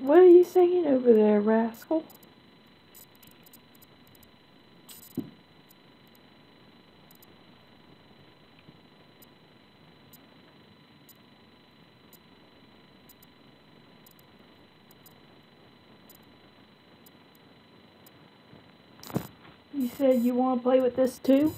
What are you singing over there, rascal? You said you want to play with this too?